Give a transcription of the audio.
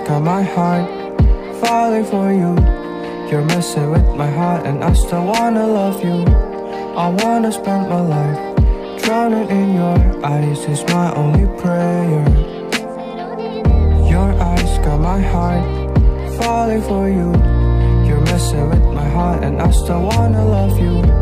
got my heart falling for you. You're messing with my heart, and I still wanna love you. I wanna spend my life drowning in your eyes, is my only prayer. Your eyes got my heart falling for you. You're messing with my heart, and I still wanna love you.